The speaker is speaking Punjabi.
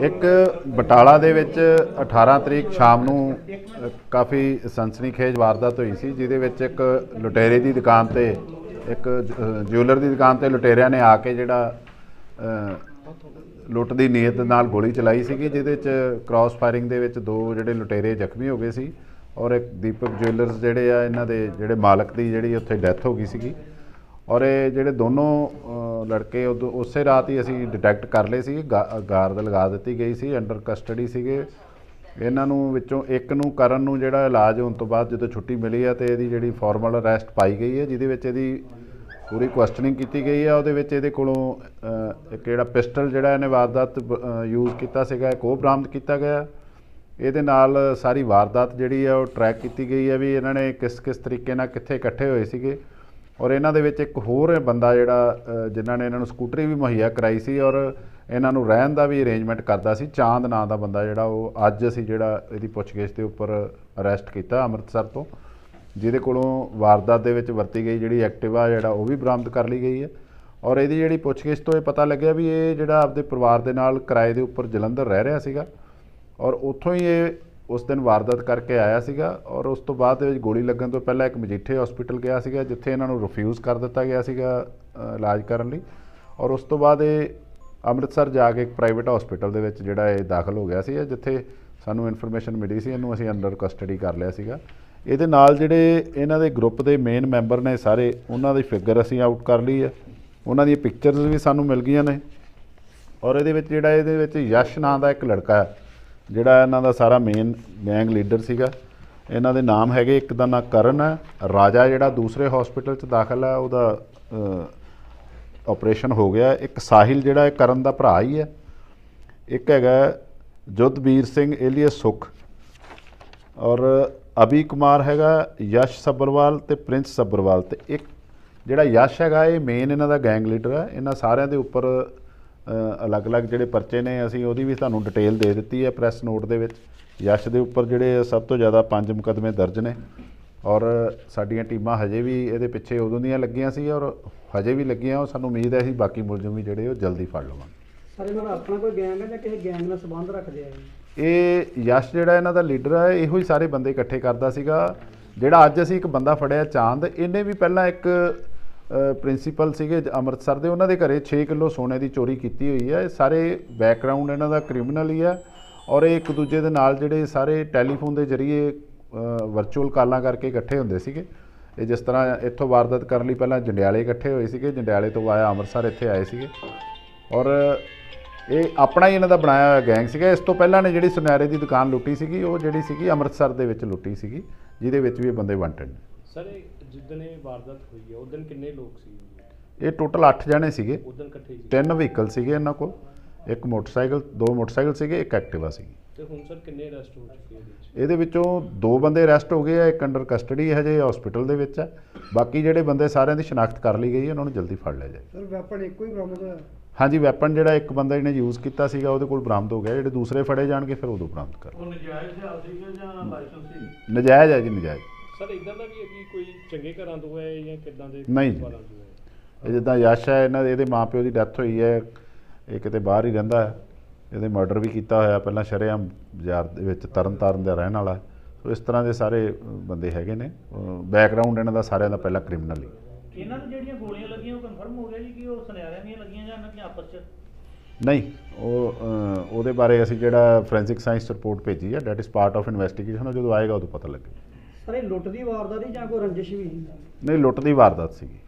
ਇੱਕ ਬਟਾਲਾ ਦੇ ਵਿੱਚ 18 ਤਰੀਕ ਸ਼ਾਮ ਨੂੰ ਅ, ਕਾਫੀ ਸਨਸਨੀਖੇਜ ਵਾਰਦਾਤ ਹੋਈ ਸੀ ਜਿਹਦੇ ਵਿੱਚ ਇੱਕ ਲੁਟੇਰੇ ਦੀ ਦੁਕਾਨ ਤੇ ਇੱਕ ਜ- ਜਿਊਲਰ ਦੀ ਦੁਕਾਨ ਤੇ ਲੁਟੇਰਿਆਂ ਨੇ ਆ ਕੇ ਜਿਹੜਾ ਅ, ਲੁੱਟ ਦੀ ਨੀਅਤ ਨਾਲ ਗੋਲੀ ਚਲਾਈ ਸੀਗੀ ਜਿਹਦੇ ਚ ਕ੍ਰਾਸ ਫਾਇਰਿੰਗ ਦੇ ਵਿੱਚ ਦੋ ਜਿਹੜੇ ਲੁਟੇਰੇ ਜ਼ਖਮੀ ਹੋ ਗਏ ਸੀ ਔਰ ਇੱਕ ਦੀਪਕ ਜਿਊਲਰਸ ਜਿਹੜੇ ਆ ਇਹਨਾਂ ਦੇ ਜਿਹੜੇ ਮਾਲਕ ਦੀ ਜਿਹੜੀ ਉੱਥੇ ਡੈਥ ਹੋ ਗਈ ਸੀਗੀ ਔਰ ਇਹ ਜਿਹੜੇ ਦੋਨੋਂ ਲੜਕੇ ਉਦੋਂ, ਉਸੇ ਰਾਤ ਹੀ ਅਸੀਂ ਡਿਟੈਕਟ ਕਰ ਲਏ ਸੀ ਗਾਰਦ ਲਗਾ ਦਿੱਤੀ ਗਈ ਸੀ ਅੰਡਰ ਕਸਟਡੀ ਸੀਗੇ। ਇਹਨਾਂ ਨੂੰ ਵਿੱਚੋਂ ਇੱਕ ਨੂੰ, ਕਰਨ ਨੂੰ ਜਿਹੜਾ ਇਲਾਜ ਹੋਣ ਤੋਂ ਬਾਅਦ ਜਦੋਂ ਛੁੱਟੀ ਮਿਲੀ ਹੈ ਤੇ ਇਹਦੀ ਜਿਹੜੀ ਫਾਰਮਲ ਅਰੈਸਟ ਪਾਈ ਗਈ ਹੈ, ਜਿਹਦੇ ਵਿੱਚ ਇਹਦੀ ਪੂਰੀ ਕੁਐਸਚਨਿੰਗ ਕੀਤੀ ਗਈ ਹੈ ਉਹਦੇ ਵਿੱਚ ਇਹਦੇ ਕੋਲੋਂ ਇੱਕ ਜਿਹੜਾ ਪਿਸਟਲ ਜਿਹੜਾ ਇਹਨੇ ਵਾਰਦਾਤ ਯੂਜ਼ ਕੀਤਾ ਸੀਗਾ, ਇੱਕ ਉਹ ਬਰਾਮਦ ਕੀਤਾ ਗਿਆ। ਇਹਦੇ ਨਾਲ ਸਾਰੀ ਵਾਰਦਾਤ ਜਿਹੜੀ ਹੈ ਉਹ ਟਰੈਕ ਕੀਤੀ ਗਈ ਹੈ ਵੀ ਇਹਨਾਂ ਨੇ ਕਿਸ ਕਿਸ ਤਰੀਕੇ ਨਾਲ ਕਿੱਥੇ ਇਕੱਠੇ ਹੋਏ ਸੀਗੇ। ਔਰ ਇਹਨਾਂ ਦੇ ਵਿੱਚ ਇੱਕ ਹੋਰ ਬੰਦਾ ਜਿਹੜਾ ਅ, ਜਿਨ੍ਹਾਂ ਨੇ ਇਹਨਾਂ ਨੂੰ ਸਕੂਟਰੀ ਵੀ ਮੁਹੱਈਆ ਕਰਾਈ ਸੀ ਔਰ ਇਹਨਾਂ ਨੂੰ ਰਹਿਣ ਦਾ ਵੀ ਅਰੇਂਜਮੈਂਟ ਕਰਦਾ ਸੀ ਚਾਂਦ ਨਾਂ ਦਾ ਬੰਦਾ ਜਿਹੜਾ ਉਹ ਅੱਜ ਅਸੀਂ ਜਿਹੜਾ ਇਹਦੀ ਪੁੱਛਗਿੱਛ ਦੇ ਉੱਪਰ ਅਰੈਸਟ ਕੀਤਾ ਅੰਮ੍ਰਿਤਸਰ ਤੋਂ ਜਿਹਦੇ ਕੋਲੋਂ ਵਾਰਦਾਤ ਦੇ ਵਿੱਚ ਵਰਤੀ ਗਈ ਜਿਹੜੀ ਐਕਟਿਵਾ ਜਿਹੜਾ ਉਹ ਵੀ ਬਰਾਮਦ ਕਰ ਲਈ ਗਈ ਹੈ। ਔਰ ਇਹਦੀ ਜਿਹੜੀ ਪੁੱਛਗਿੱਛ ਤੋਂ ਇਹ ਪਤਾ ਲੱਗਿਆ ਵੀ ਇਹ ਜਿਹੜਾ ਆਪਦੇ ਪਰਿਵਾਰ ਦੇ ਨਾਲ ਕਿਰਾਏ ਦੇ ਉੱਪਰ ਜਲੰਧਰ ਰਹਿ ਰਿਹਾ ਸੀਗਾ। ਔਰ ਉੱਥੋਂ ਹੀ ਇਹ ਉਸ ਦਿਨ ਵਾਰਦਾਤ ਕਰਕੇ ਆਇਆ ਸੀਗਾ ਔਰ ਉਸ ਤੋਂ ਬਾਅਦ ਦੇ ਵਿੱਚ ਗੋਲੀ ਲੱਗਣ ਤੋਂ ਪਹਿਲਾਂ ਇੱਕ ਮਜੀਠੇ ਹਸਪੀਟਲ ਗਿਆ ਸੀਗਾ, ਜਿੱਥੇ ਇਹਨਾਂ ਨੂੰ ਰਿਫਿਊਜ਼ ਕਰ ਦਿੱਤਾ ਗਿਆ ਸੀਗਾ ਇਲਾਜ ਕਰਨ ਲਈ ਔਰ ਉਸ ਤੋਂ ਬਾਅਦ ਇਹ ਅੰਮ੍ਰਿਤਸਰ ਜਾ ਕੇ ਇੱਕ ਪ੍ਰਾਈਵੇਟ ਹਸਪੀਟਲ ਦੇ ਵਿੱਚ ਜਿਹੜਾ ਇਹ ਦਾਖਲ ਹੋ ਗਿਆ ਸੀ ਜਿੱਥੇ ਸਾਨੂੰ ਇਨਫੋਰਮੇਸ਼ਨ ਮਿਲੀ ਸੀ, ਇਹਨੂੰ ਅਸੀਂ ਅੰਡਰ ਕਸਟਡੀ ਕਰ ਲਿਆ ਸੀਗਾ। ਇਹਦੇ ਨਾਲ ਜਿਹੜੇ ਇਹਨਾਂ ਦੇ ਗਰੁੱਪ ਦੇ ਮੇਨ ਮੈਂਬਰ ਨੇ ਸਾਰੇ, ਉਹਨਾਂ ਦੀ ਫਿਗਰ ਅਸੀਂ ਆਊਟ ਕਰ ਲਈ ਹੈ। ਉਹਨਾਂ ਦੀਆਂ ਪਿਕਚਰਸ ਵੀ ਸਾਨੂੰ ਮਿਲ ਗਈਆਂ ਨੇ ਔਰ ਇਹਦੇ ਵਿੱਚ ਜਿਹੜਾ ਇਹਦੇ ਵਿੱਚ ਯਸ਼ ਨਾਂ ਦਾ ਇੱਕ ਲੜਕਾ ਹੈ ਜਿਹੜਾ ਇਹਨਾਂ ਦਾ ਸਾਰਾ ਮੇਨ ਗੈਂਗ ਲੀਡਰ ਸੀਗਾ, ਇਹਨਾਂ ਦੇ ਨਾਮ ਹੈਗੇ, ਇੱਕ ਦਾ ਨਾਮ ਕਰਨ ਹੈ, ਰਾਜਾ ਜਿਹੜਾ ਦੂਸਰੇ ਹਸਪੀਟਲ 'ਚ ਦਾਖਲ ਹੈ, ਉਹਦਾ ਆਪਰੇਸ਼ਨ ਹੋ ਗਿਆ। ਇੱਕ ਸਾਹਿਲ ਜਿਹੜਾ ਇਹ ਕਰਨ ਦਾ ਭਰਾ ਹੀ ਹੈ। ਇੱਕ ਹੈਗਾ ਜੁੱਧਬੀਰ ਸਿੰਘ ਏਲੀਅਸ ਸੁਖ। ਔਰ ਅਭੀ ਕੁਮਾਰ ਹੈਗਾ ਯਸ਼ ਸੱਬਰਵਾਲ ਤੇ ਪ੍ਰਿੰਸ ਸੱਬਰਵਾਲ ਤੇ ਇੱਕ ਜਿਹੜਾ ਯਸ਼ ਹੈਗਾ, ਇਹ ਮੇਨ ਇਹਨਾਂ ਦਾ ਗੈਂਗ ਲੀਡਰ ਹੈ। ਇਹਨਾਂ ਸਾਰਿਆਂ ਦੇ ਉੱਪਰ ਅਲੱਗ-ਅਲੱਗ ਜਿਹੜੇ ਪਰਚੇ ਨੇ ਅਸੀਂ ਉਹਦੀ ਵੀ ਤੁਹਾਨੂੰ ਡਿਟੇਲ ਦੇ ਦਿੱਤੀ ਹੈ ਪ੍ਰੈਸ ਨੋਟ ਦੇ ਵਿੱਚ। ਯਸ਼ ਦੇ ਉੱਪਰ ਜਿਹੜੇ ਸਭ ਤੋਂ ਜ਼ਿਆਦਾ ਪੰਜ ਮੁਕਦਮੇ ਦਰਜ ਨੇ। ਔਰ ਸਾਡੀਆਂ ਟੀਮਾਂ ਹਜੇ ਵੀ ਇਹਦੇ ਪਿੱਛੇ ਉਦੋਂ ਦੀਆਂ ਲੱਗੀਆਂ ਸੀ ਔਰ ਹਜੇ ਵੀ ਲੱਗੀਆਂ। ਉਹ ਸਾਨੂੰ ਉਮੀਦ ਹੈ ਅਸੀਂ ਬਾਕੀ ਮੁਲਜ਼ਮ ਵੀ ਜਿਹੜੇ ਉਹ ਜਲਦੀ ਫੜ ਲਵਾਂਗੇ। ਸਰ ਇਹਨਾਂ ਦਾ ਆਪਣਾ ਕੋਈ ਗੈਂਗ ਹੈ ਜਾਂ ਕਿਸੇ ਗੈਂਗ ਨਾਲ ਸੰਬੰਧ ਰੱਖਦੇ ਆ ਇਹ? ਇਹ ਯਸ਼ ਜਿਹੜਾ ਇਹਨਾਂ ਦਾ ਲੀਡਰ ਹੈ ਇਹੋ ਹੀ ਸਾਰੇ ਬੰਦੇ ਇਕੱਠੇ ਕਰਦਾ ਸੀਗਾ। ਜਿਹੜਾ ਅੱਜ ਅਸੀਂ ਇੱਕ ਬੰਦਾ ਫੜਿਆ ਚਾਂਦ ਇਹਨੇ ਵੀ ਪਹਿਲਾਂ ਇੱਕ ਪ੍ਰਿੰਸੀਪਲ ਸੀਗੇ ਅੰਮ੍ਰਿਤਸਰ ਦੇ, ਉਹਨਾਂ ਦੇ ਘਰੇ 6 ਕਿਲੋ ਸੋਨੇ ਦੀ ਚੋਰੀ ਕੀਤੀ ਹੋਈ ਹੈ ਇਹ ਸਾਰੇ ਬੈਕਗ੍ਰਾਉਂਡ ਇਹਨਾਂ ਦਾ ਕ੍ਰਿਮੀਨਲ ਹੀ ਹੈ ਔਰ ਇਹ ਇੱਕ ਦੂਜੇ ਦੇ ਨਾਲ ਜਿਹੜੇ ਸਾਰੇ ਟੈਲੀਫੋਨ ਦੇ ਜ਼ਰੀਏ ਵਰਚੁਅਲ ਕਾਲਾਂ ਕਰਕੇ ਇਕੱਠੇ ਹੁੰਦੇ ਸੀਗੇ। ਇਹ ਜਿਸ ਤਰ੍ਹਾਂ ਇੱਥੋਂ ਵਾਰਦਾਤ ਕਰਨ ਲਈ ਪਹਿਲਾਂ ਜੰਡਿਆਲੇ ਇਕੱਠੇ ਹੋਏ ਸੀਗੇ। ਜੰਡਿਆਲੇ ਤੋਂ ਆਇਆ ਅੰਮ੍ਰਿਤਸਰ ਇੱਥੇ ਆਏ ਸੀਗੇ। ਔਰ ਇਹ ਆਪਣਾ ਹੀ ਇਹਨਾਂ ਦਾ ਬਣਾਇਆ ਹੋਇਆ ਗੈਂਗ ਸੀਗਾ। ਇਸ ਤੋਂ ਪਹਿਲਾਂ ਨੇ ਜਿਹੜੀ ਸੁਨਿਆਰੇ ਦੀ ਦੁਕਾਨ ਲੁੱਟੀ ਸੀਗੀ, ਉਹ ਜਿਹੜੀ ਸੀਗੀ ਅੰਮ੍ਰਿਤਸਰ ਦੇ ਵਿੱਚ ਲੁੱਟੀ ਸੀਗੀ, ਜਿਹਦੇ ਵਿੱਚ ਵੀ ਇਹ ਬੰਦੇ ਵਾਂਟਡ ਨੇ। ਸਰ ਜਿੱਦਣ ਇਹ ਵਾਰਦਾਤ ਹੋਈ ਹੈ ਉਦੋਂ ਕਿੰਨੇ ਲੋਕ ਸੀ? ਇਹ ਟੋਟਲ 8 ਜਣੇ ਸੀਗੇ। ਉਦੋਂ ਇਕੱਠੇ ਸੀ। ਤਿੰਨ ਵਹੀਕਲ ਸੀਗੇ ਇਹਨਾਂ ਕੋਲ। ਇੱਕ ਮੋਟਰਸਾਈਕਲ ਦੋ ਮੋਟਰਸਾਈਕਲ ਸੀਗੇ ਇੱਕ ਐਕਟਿਵਾ ਸੀਗੀ। ਤੇ ਹੁਣ ਸਰ ਕਿੰਨੇ ਅਰੈਸਟ ਹੋ ਚੁੱਕੇ ਇਹਦੇ ਵਿੱਚ? ਇਹਦੇ ਵਿੱਚੋਂ ਦੋ ਬੰਦੇ ਅਰੈਸਟ ਹੋ ਗਏ ਆ ਇੱਕ ਅੰਡਰ ਕਸਟਡੀ ਹਜੇ ਹਸਪੀਟਲ ਦੇ ਵਿੱਚ ਹੈ ਬਾਕੀ ਜਿਹੜੇ ਬੰਦੇ ਸਾਰਿਆਂ ਦੀ ਸ਼ਨਾਖਤ ਕਰ ਲਈ ਗਈ ਹੈ ਉਹਨਾਂ ਨੂੰ ਜਲਦੀ ਫੜ ਲਿਆ ਜਾਏ। ਸਰ ਵੈਪਨ ਇੱਕੋ ਹੀ ਬਰਾਮਦ ਹੋਇਆ? ਹਾਂਜੀ ਵੈਪਨ ਜਿਹੜਾ ਇੱਕ ਬੰਦਾ ਇਹਨੇ ਯੂਜ਼ ਕੀਤਾ ਸੀਗਾ ਉਹਦੇ ਕੋਲ ਬਰਾਮਦ ਹੋ ਗਿਆ। ਜਿਹੜੇ ਦੂਸਰੇ ਫੜੇ ਜਾਣਗੇ ਫਿਰ ਉਦੋਂ ਬਰਾਮਦ ਕਰ ਉਹ ਨਜਾਇਜ਼ ਹਥਿਆਰ ਸੀਗਾ ਜਾਂ ਲਾਇਸੈਂਸ ਸੀ ਨਜਾਇਜ਼ ਹੈ ਜੀ ਨਜਾਇਜ਼। ਸਰ ਇਦਾਂ ਦਾ ਵੀ ਹੈ ਕਿ ਕੋਈ ਚੰਗੇ ਘਰਾਂ ਤੋਂ ਹੈ ਜਾਂ ਕਿੱਦਾਂ ਦੇ ਨਹੀਂ ਜੀ। ਪਰਿਵਾਰਾਂ ਤੋਂ ਹੈ? ਇਹ ਜਿੱਦਾਂ ਯਸ਼ ਹੈ ਇਹਨਾਂ ਦੇ ਇਹਦੇ ਮਾਪਿਓ ਦੀ ਡੈਥ ਹੋਈ ਹੈ। ਇਹ ਕਿਤੇ ਬਾਹਰ ਹੀ ਰਹਿੰਦਾ ਹੈ। ਇਹਦੇ ਮਰਡਰ ਵੀ ਕੀਤਾ ਹੋਇਆ ਪਹਿਲਾਂ ਸ਼ਰੇਆਮ ਬਾਜ਼ਾਰ ਦੇ ਵਿੱਚ ਤਰਨ ਤਾਰਨ ਦਾ ਰਹਿਣ ਵਾਲਾ ਸੋ ਇਸ ਤਰ੍ਹਾਂ ਦੇ ਸਾਰੇ ਅ, ਬੰਦੇ ਹੈਗੇ ਨੇ। ਬੈਕਗ੍ਰਾਉਂਡ ਇਹਨਾਂ ਦਾ ਸਾਰਿਆਂ ਦਾ ਪਹਿਲਾਂ ਕ੍ਰਿਮੀਨਲ ਹੀ। ਇਹਨਾਂ ਨੂੰ ਜਿਹੜੀਆਂ ਗੋਲੀਆਂ ਲੱਗੀਆਂ ਉਹ ਕਨਫਰਮ ਹੋ ਗਿਆ ਜੀ ਕਿ ਉਹ ਸੁਨਿਆਰਿਆਂ ਦੀਆਂ ਲੱਗੀਆਂ ਜਾਂ ਇਹਨਾਂ ਦੀਆਂ ਆਪਸ 'ਚ? ਨਹੀਂ ਉਹ ਅ, ਉਹਦੇ ਬਾਰੇ ਅਸੀਂ ਜਿਹੜਾ ਫੋਰੈਂਸਿਕ ਸਾਇੰਸ ਰਿਪੋਰਟ ਭੇਜੀ ਹੈ that is part of investigation ਜਦੋਂ ਆਏਗਾ ਉਦੋਂ ਪਤਾ ਲੱਗੇ ਸਰ, ਇਹ ਲੁੱਟ ਦੀ ਵਾਰਦਾਤ ਹੀ ਜਾਂ ਕੋਈ ਰੰਜਿਸ਼ ਵੀ ਸੀ? ਨਹੀਂ, ਲੁੱਟ ਦੀ ਵਾਰਦਾਤ ਸੀਗੀ।